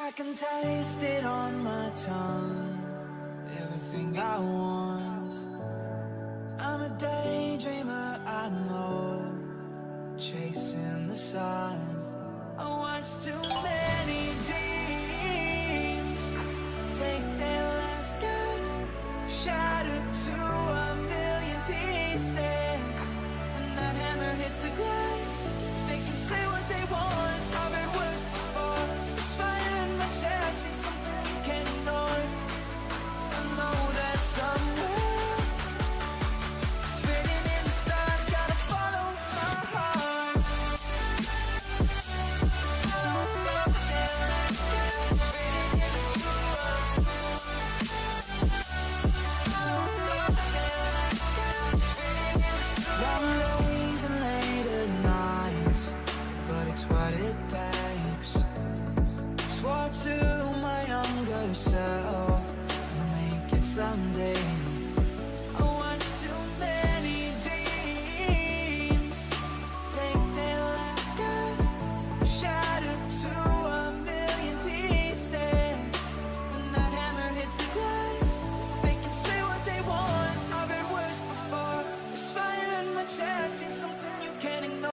I can taste it on my tongue. Everything I want. I'm a daydreamer, I know. Chasing the sun. I watch too Days and nights, but it's what it takes. To my younger self, I'll make it someday.